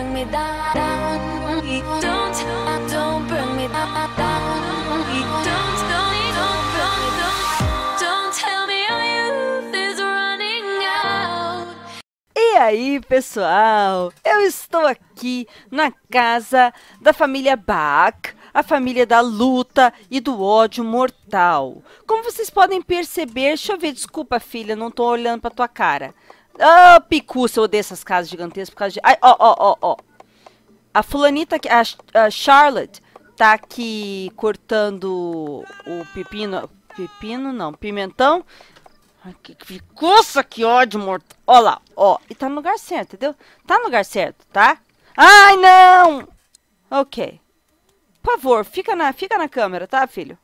bring me down. Don't, don't bring me down. Don't, don't, don't. Don't out. E aí, pessoal? Eu estou aqui na casa da família Bach, a família da luta e do ódio mortal. Como vocês podem perceber, deixa eu ver, desculpa, filha, não tô olhando pra tua cara. Ah, picuça, eu odeio essas casas gigantescas por causa de. Ai, ó, ó, ó, ó. A fulanita, a, a Charlotte, tá aqui cortando o pepino. Pepino não, pimentão. Ai, que, coça, que ódio morto. Ó lá, ó. E tá no lugar certo, entendeu? Tá no lugar certo, tá? Ai, não! Ok. Por favor, fica na, fica na câmera, tá, filho?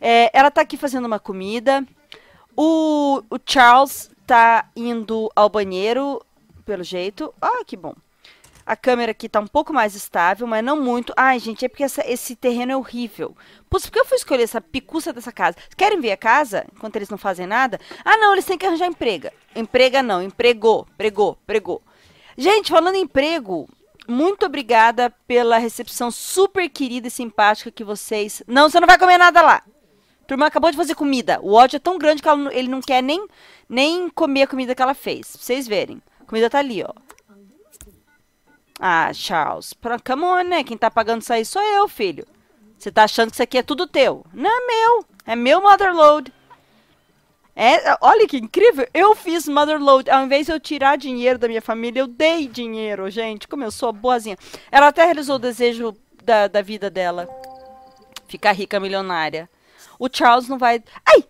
É, ela tá aqui fazendo uma comida. O, o Charles tá indo ao banheiro, pelo jeito. Ah, que bom. A câmera aqui tá um pouco mais estável, mas não muito. Ai, gente, é porque essa- esse terreno é horrível. Putz, por que eu fui escolher essa picuça dessa casa? Querem ver a casa? Enquanto eles não fazem nada? Ah, não, eles têm que arranjar emprego. Emprega não, empregou, pregou, pregou. Gente, falando em emprego, muito obrigada pela recepção super querida e simpática que vocês... Não, você não vai comer nada lá. Turma acabou de fazer comida. O ódio é tão grande que ela ele não quer nem, nem comer a comida que ela fez. Pra vocês verem. A comida tá ali, ó. Ah, Charles. Pra, come on, né? Quem tá pagando isso aí sou eu, filho. Você tá achando que isso aqui é tudo teu. Não é meu. É meu motherload. É, olha que incrível. Eu fiz motherload. Ao invés de eu tirar dinheiro da minha família, eu dei dinheiro, gente. Como eu sou boazinha. Ela até realizou o desejo da, da vida dela. Ficar rica, milionária. O Charles não vai. Ai!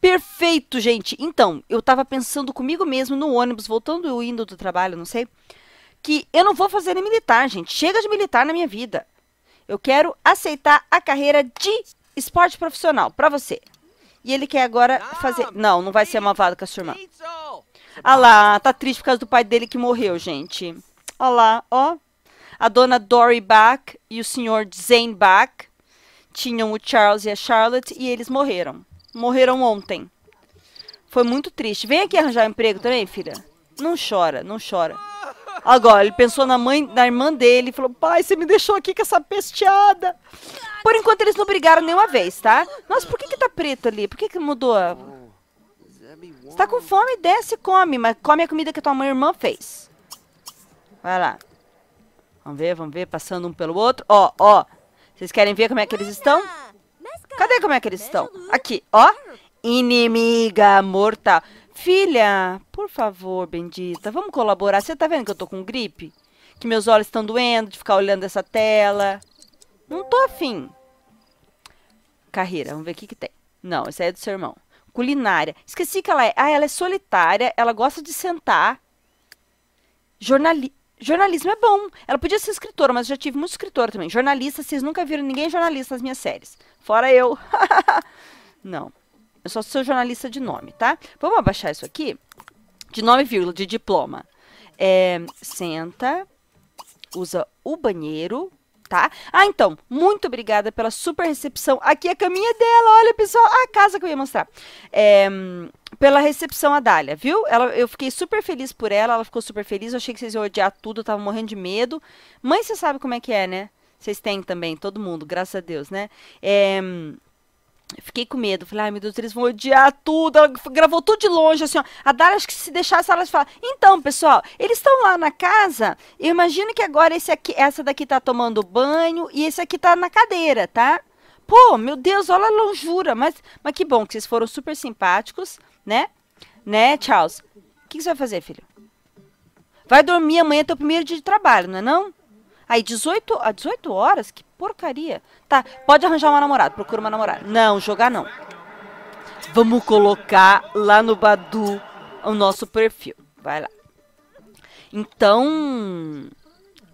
Perfeito, gente. Então, eu tava pensando comigo mesmo no ônibus, voltando ou indo do trabalho, não sei. Que eu não vou fazer nem militar, gente. Chega de militar na minha vida. Eu quero aceitar a carreira de esporte profissional pra você. E ele quer agora fazer. Não, não vai ser malvado com a sua irmã. Ah lá, tá triste por causa do pai dele que morreu, gente. Ó lá, ó. A dona Dory Bach e o senhor Zane Bach tinham o Charles e a Charlotte e eles morreram. Morreram ontem. Foi muito triste. Vem aqui arranjar emprego também, filha. Não chora, não chora. Agora, ele pensou na mãe, na irmã dele e falou: Pai, você me deixou aqui com essa pesteada. Por enquanto, eles não brigaram nenhuma vez, tá? Nossa, por que, que tá preto ali? Por que, que mudou? Você tá com fome? Desce e come, mas come a comida que tua mãe e irmã fez. Vai lá. Vamos ver, vamos ver, passando um pelo outro. Ó, ó. Vocês querem ver como é que eles estão? Cadê como é que eles estão? Aqui, ó. Inimiga mortal. Filha, por favor, bendita, vamos colaborar. Você tá vendo que eu tô com gripe? Que meus olhos estão doendo de ficar olhando essa tela. Não tô afim. Carreira, vamos ver o que que tem. Não, esse aí é do seu irmão. Culinária. Esqueci que ela é. Ah, ela é solitária, ela gosta de sentar. Jornali... Jornalismo é bom. Ela podia ser escritora, mas já tive muito escritora também. Jornalista, vocês nunca viram ninguém jornalista nas minhas séries. Fora eu. Não. Eu só sou jornalista de nome, tá? Vamos abaixar isso aqui. De nome, vírgula, de diploma. É, senta. Usa o banheiro, tá? Ah, então, muito obrigada pela super recepção. Aqui é a caminha dela, olha, pessoal. A casa que eu ia mostrar. É, pela recepção a Dália, viu? Ela, eu fiquei super feliz por ela, ela ficou super feliz. Eu achei que vocês iam odiar tudo, eu tava morrendo de medo. Mãe, você sabe como é que é, né? Vocês têm também, todo mundo, graças a Deus, né? É, Fiquei com medo. Falei, ai meu Deus, eles vão odiar tudo. Ela gravou tudo de longe, assim, ó. A Dara, acho que se deixasse, ela fala. Então, pessoal, eles estão lá na casa. Eu imagino que agora esse aqui, essa daqui tá tomando banho e esse aqui tá na cadeira, tá? Pô, meu Deus, olha a longura. Mas, mas que bom que vocês foram super simpáticos, né? Né, Charles? O que, você vai fazer, filho? Vai dormir amanhã, é teu primeiro dia de trabalho, não é não? Aí, 18, a 18 horas? Que porcaria. Tá, pode arranjar uma namorada, procura uma namorada. Não, jogar não. Vamos colocar lá no Badu o nosso perfil. Vai lá. Então,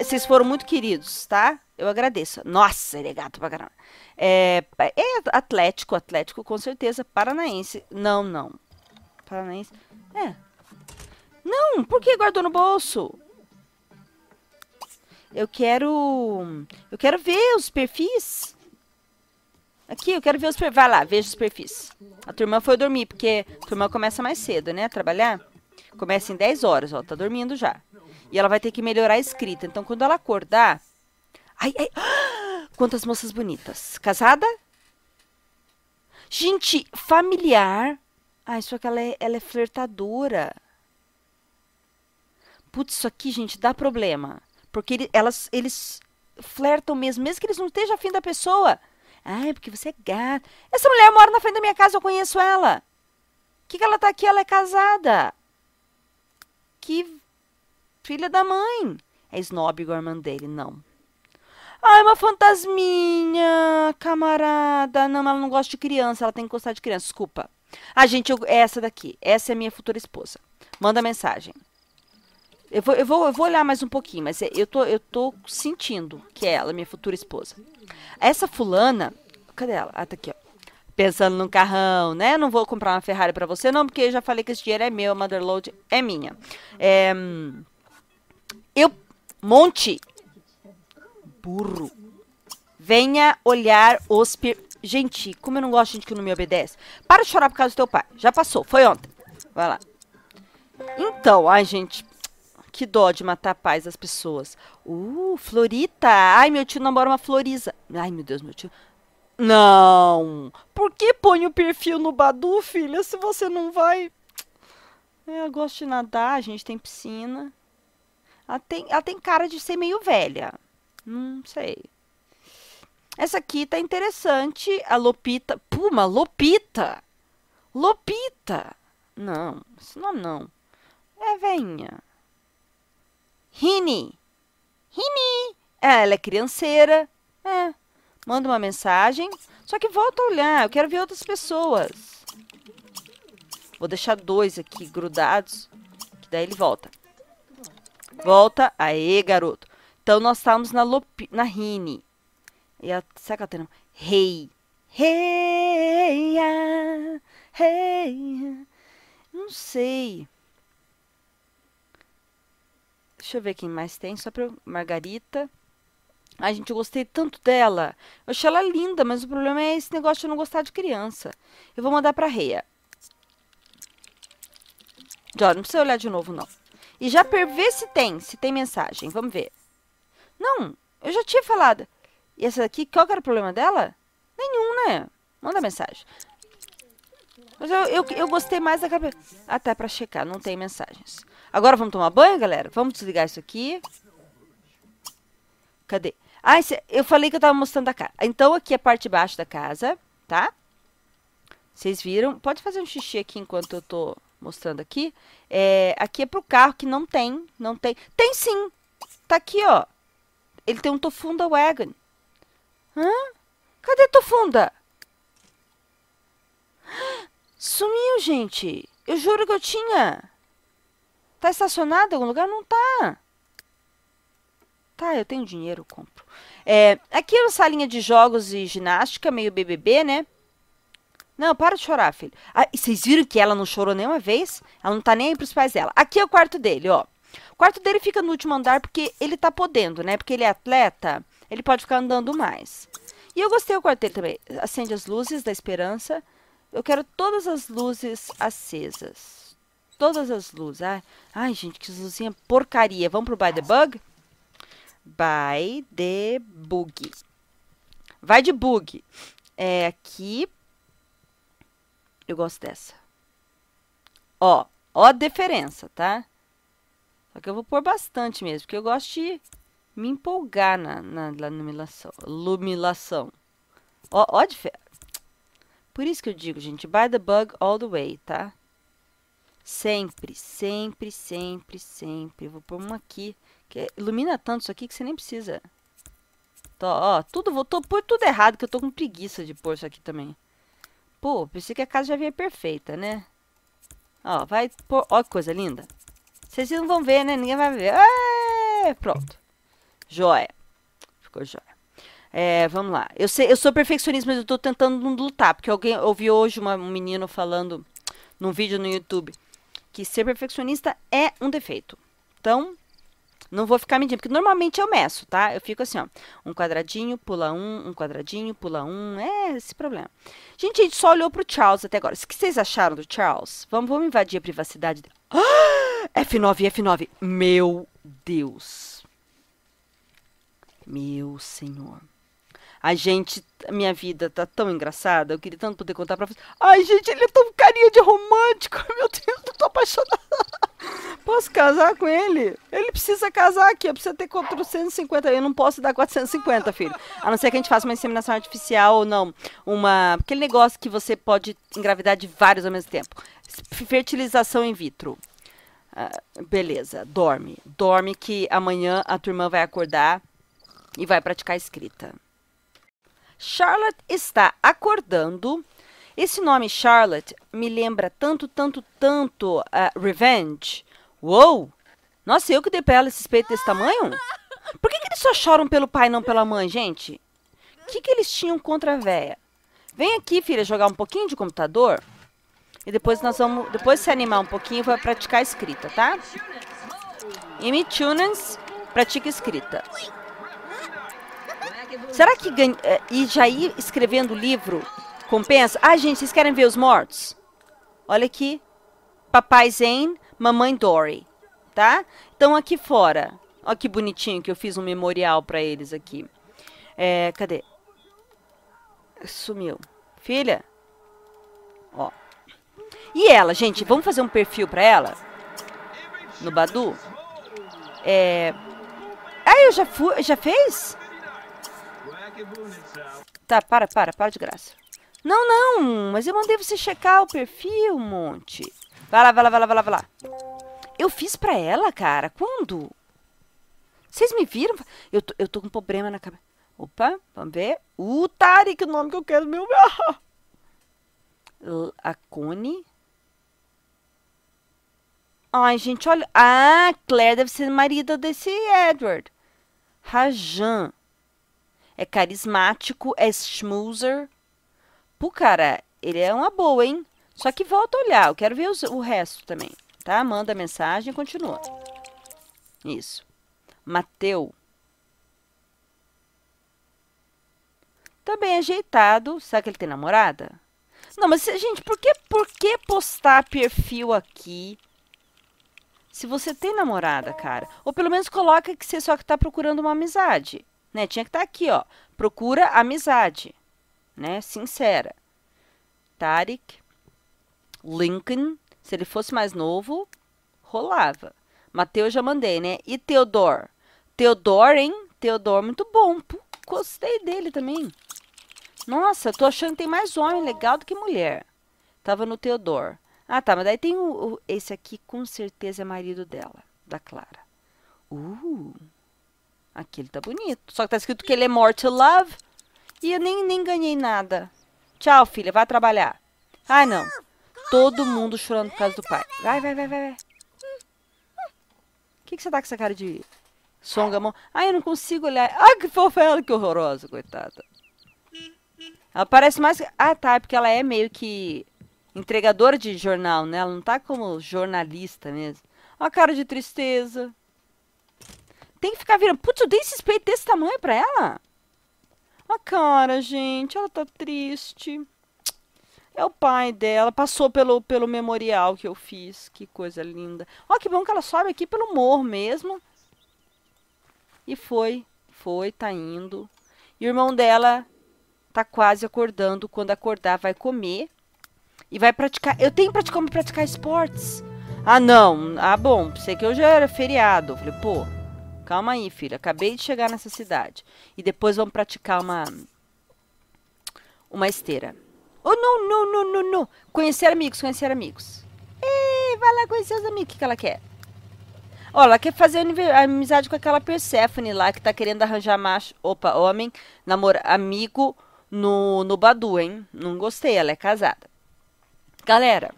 vocês foram muito queridos, tá? Eu agradeço. Nossa, ele é gato pra caramba. É, é Atlético, Atlético, com certeza. Paranaense. Não, não. Paranaense. É. Não, por que guardou no bolso? Eu quero. Eu quero ver os perfis. Aqui, eu quero ver os perfis. Vai lá, veja os perfis. A turma foi dormir, porque a turma começa mais cedo, né? Trabalhar. Começa em 10 horas, ó. Tá dormindo já. E ela vai ter que melhorar a escrita. Então, quando ela acordar. Ai, ai. Quantas moças bonitas. Casada? Gente, familiar. Ai, só que ela é, ela é flertadora. Putz, isso aqui, gente, dá problema. Porque ele- elas, eles flertam mesmo, mesmo que eles não estejam afim da pessoa. Ai, porque você é gato. Essa mulher mora na frente da minha casa, eu conheço ela. que, que ela tá aqui? Ela é casada. Que filha da mãe. É snob igual a irmã dele, não. Ai, uma fantasminha, camarada. Não, ela não gosta de criança, ela tem que gostar de criança, desculpa. Ah, gente, eu, é essa daqui. Essa é minha futura esposa. Manda mensagem. Eu vou, eu vou, eu vou olhar mais um pouquinho, mas eu tô, eu tô sentindo que é ela, minha futura esposa. Essa fulana. Cadê ela? Ah, tá aqui, ó. Pensando num carrão, né? Não vou comprar uma Ferrari pra você, não, porque eu já falei que esse dinheiro é meu, a Motherload é minha. É, eu. Monte. Burro. Venha olhar os. per- Gente, como eu não gosto de gente que não me obedece. Para de chorar por causa do teu pai. Já passou, foi ontem. Vai lá. Então, ai, gente. Que dó de matar a paz das pessoas. Uh, Florita. Ai, meu tio namora uma Floriza. Ai, meu Deus, meu tio. Não. Por que põe o perfil no Badu, filha, se você não vai? É, Eu gosto de nadar, a gente tem piscina. Ela tem, ela tem cara de ser meio velha. Não sei. Essa aqui tá interessante. A Lopita. Puma, Lopita. Lopita. Não, esse nome não. É venha. Rini. Rini. É, ela é crianceira. É. Manda uma mensagem. Só que volta a olhar. Eu quero ver outras pessoas. Vou deixar dois aqui grudados. Que daí ele volta. Volta. Aê, garoto. Então nós estávamos na, Lopi, na Rini. E ela, tem nome? Rei. Rei. Rei. Não sei. Deixa eu ver quem mais tem. Só pra eu... Margarita. Ai, gente, eu gostei tanto dela. Eu achei ela linda, mas o problema é esse negócio de eu não gostar de criança. Eu vou mandar pra Reia. Já, não precisa olhar de novo, não. E já per se tem, se tem mensagem. Vamos ver. Não, eu já tinha falado. E essa daqui, qual que era o problema dela? Nenhum, né? Manda mensagem. Mas eu, eu, eu gostei mais da cabeça. Até pra checar, não tem mensagens. Agora vamos tomar banho, galera? Vamos desligar isso aqui. Cadê? Ah, esse- eu falei que eu tava mostrando a casa. Então, aqui é a parte de baixo da casa, tá? Vocês viram? Pode fazer um xixi aqui enquanto eu tô mostrando aqui. É, aqui é pro carro que não tem, não tem. Tem sim! Tá aqui, ó. Ele tem um Tofunda Wagon. Hã? Cadê Tofunda? Sumiu, gente. Eu juro que eu tinha. Tá estacionado em algum lugar? Não tá. Tá, eu tenho dinheiro, eu compro. É, aqui é uma salinha de jogos e ginástica, meio BBB, né? Não, para de chorar, filho. Ah, vocês viram que ela não chorou nenhuma vez? Ela não tá nem aí pros pais dela. Aqui é o quarto dele, ó. O quarto dele fica no último andar porque ele tá podendo, né? Porque ele é atleta, ele pode ficar andando mais. E eu gostei do quarto dele também. Acende as luzes da esperança. Eu quero todas as luzes acesas. Todas as luzes. Ai, ai gente, que luzinha porcaria. Vamos pro By the Bug? By the Bug. Vai de bug. É aqui. Eu gosto dessa. Ó, ó a diferença, tá? Só que eu vou pôr bastante mesmo, porque eu gosto de me empolgar na, na, na iluminação. Iluminação. Ó, ó a diferença. Por isso que eu digo, gente, buy the bug all the way, tá? Sempre, sempre, sempre, sempre. Vou pôr uma aqui, que ilumina tanto isso aqui que você nem precisa. Tô, ó, tudo, vou tô, tudo errado, que eu tô com preguiça de pôr isso aqui também. Pô, pensei que a casa já vinha perfeita, né? Ó, vai pôr, ó que coisa linda. Vocês não vão ver, né? Ninguém vai ver. Pronto. Joia. Ficou joia. É, vamos lá. Eu, sei, eu sou perfeccionista, mas eu tô tentando não lutar. Porque alguém ouvi hoje uma- um menino falando num vídeo no YouTube que ser perfeccionista é um defeito. Então, não vou ficar medindo, porque normalmente eu meço, tá? Eu fico assim, ó. Um quadradinho, pula um, um quadradinho, pula um. É esse problema. Gente, a gente só olhou pro Charles até agora. O que vocês acharam do Charles? Vamos, vamos invadir a privacidade dele. Ah! F9, F9. Meu Deus. Meu senhor. A gente, minha vida tá tão engraçada. Eu queria tanto poder contar pra vocês. Ai, gente, ele é tão carinha de romântico. Meu Deus, eu tô apaixonada. Posso casar com ele? Ele precisa casar aqui. Eu preciso ter 450. Eu não posso dar 450, filho. A não ser que a gente faça uma inseminação artificial ou não. Uma. Aquele negócio que você pode engravidar de vários ao mesmo tempo. Fertilização in vitro. Ah, beleza, dorme. Dorme que amanhã a tua irmã vai acordar e vai praticar escrita. Charlotte está acordando. Esse nome Charlotte me lembra tanto, tanto, tanto uh, Revenge. Uou! Nossa, eu que dei pra ela esse peito desse tamanho? Por que, que eles só choram pelo pai e não pela mãe, gente? O que, que eles tinham contra a véia? Vem aqui, filha, jogar um pouquinho de computador. E depois nós vamos, depois se animar um pouquinho, vai praticar escrita, tá? Amy Tunans, pratica escrita. Será que ganha, é, e já ir escrevendo livro compensa? Ah, gente, vocês querem ver os mortos? Olha aqui. Papai Zane, mamãe Dory, tá? Então aqui fora. Olha que bonitinho que eu fiz um memorial para eles aqui. É, cadê? Sumiu. Filha? Ó. E ela, gente, vamos fazer um perfil para ela? No Badu? É... Ah, eu já fui, já fez? Tá, para, para, para de graça. Não, não, mas eu mandei você checar o perfil, Monte. Vai lá, vai lá, vai lá, vai lá, vai lá. Eu fiz pra ela, cara. Quando? Vocês me viram? Eu tô, eu tô com um problema na cabeça. Opa, vamos ver. O Tarek, o nome que eu quero, meu. A Cone. Ai, gente, olha. Ah, Claire deve ser marido desse Edward. Rajan é carismático, é schmoozer. Pô, cara, ele é uma boa, hein? Só que volta a olhar, eu quero ver os, o resto também, tá? Manda mensagem e continua. Isso. Mateu. Tá ajeitado. Será que ele tem namorada? Não, mas, gente, por que, por que postar perfil aqui se você tem namorada, cara? Ou pelo menos coloca que você só está procurando uma amizade né? Tinha que estar tá aqui, ó. Procura amizade, né? Sincera. Tarek, Lincoln, se ele fosse mais novo, rolava. Mateus já mandei, né? E Theodore? Theodore, hein? Theodore, muito bom. Pô, gostei dele também. Nossa, tô achando que tem mais homem legal do que mulher. Tava no Theodore. Ah, tá, mas daí tem o, o, esse aqui, com certeza é marido dela, da Clara. Uh, Aquele tá bonito. Só que tá escrito que ele é more to love. E eu nem, nem ganhei nada. Tchau, filha. Vai trabalhar. Ai, não. Todo mundo chorando por causa do pai. Vai, vai, vai, vai. O que, que você tá com essa cara de songamão? Ai, eu não consigo olhar. Ai, que fofa ela, que horrorosa, coitada. Ela parece mais... Ah, tá. É porque ela é meio que entregadora de jornal, né? Ela não tá como jornalista mesmo. Olha a cara de tristeza. Tem que ficar virando. Putz, eu dei esse peito desse tamanho pra ela? A cara, gente, ela tá triste. É o pai dela, passou pelo, pelo memorial que eu fiz. Que coisa linda. Ó, que bom que ela sobe aqui pelo morro mesmo. E foi, foi, tá indo. E o irmão dela tá quase acordando. Quando acordar, vai comer. E vai praticar. Eu tenho praticar como praticar esportes. Ah, não. Ah, bom. Sei que hoje era feriado. falei, pô, Calma aí, filha. Acabei de chegar nessa cidade. E depois vamos praticar uma uma esteira. Oh, não, não, não, não, não. Conhecer amigos, conhecer amigos. Ei, vai lá conhecer os amigos. O que, que ela quer? Ó, ela quer fazer amizade com aquela Persephone lá que tá querendo arranjar macho. Opa, homem, namoro, amigo no, no Badu, hein? Não gostei, ela é casada. Galera,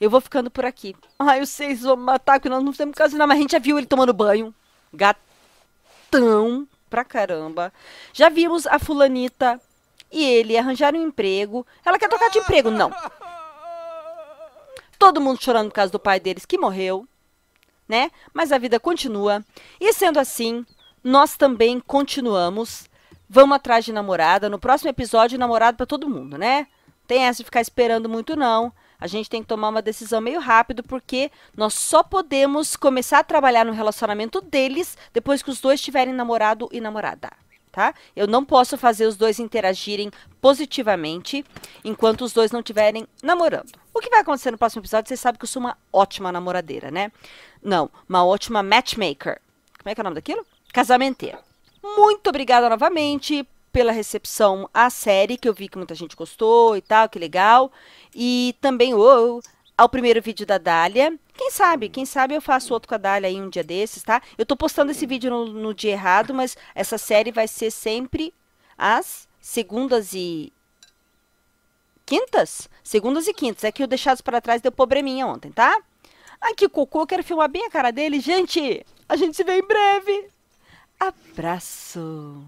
eu vou ficando por aqui. Ai, vocês vão matar, que nós não temos casar, mas a gente já viu ele tomando banho. Gatão pra caramba. Já vimos a fulanita e ele arranjaram um emprego. Ela quer trocar de emprego? Não. Todo mundo chorando por causa do pai deles que morreu, né? Mas a vida continua. E sendo assim, nós também continuamos. Vamos atrás de namorada. No próximo episódio, namorado para todo mundo, né? Tem essa de ficar esperando muito, não. A gente tem que tomar uma decisão meio rápido, porque nós só podemos começar a trabalhar no relacionamento deles depois que os dois tiverem namorado e namorada. Tá? Eu não posso fazer os dois interagirem positivamente enquanto os dois não estiverem namorando. O que vai acontecer no próximo episódio? Você sabe que eu sou uma ótima namoradeira, né? Não, uma ótima matchmaker. Como é que é o nome daquilo? Casamenteira. Muito obrigada novamente pela recepção à série, que eu vi que muita gente gostou e tal, que legal. E também oh, ao primeiro vídeo da Dália. Quem sabe, quem sabe eu faço outro com a Dália aí um dia desses, tá? Eu tô postando esse vídeo no, no dia errado, mas essa série vai ser sempre às segundas e quintas? Segundas e quintas. É que o Deixados para Trás deu probleminha ontem, tá? Ai, que cocô, quero filmar bem a cara dele. Gente, a gente se vê em breve. Abraço.